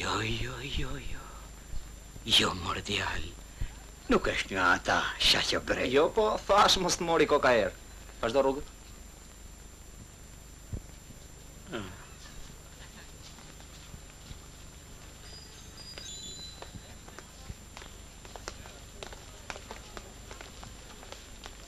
Jo, jo, jo, jo. Jo, mor djalë. Nuk është nga ata, Shaqo bre. Jo, po thash mos të mori koka erë. Vazhdo rrugën.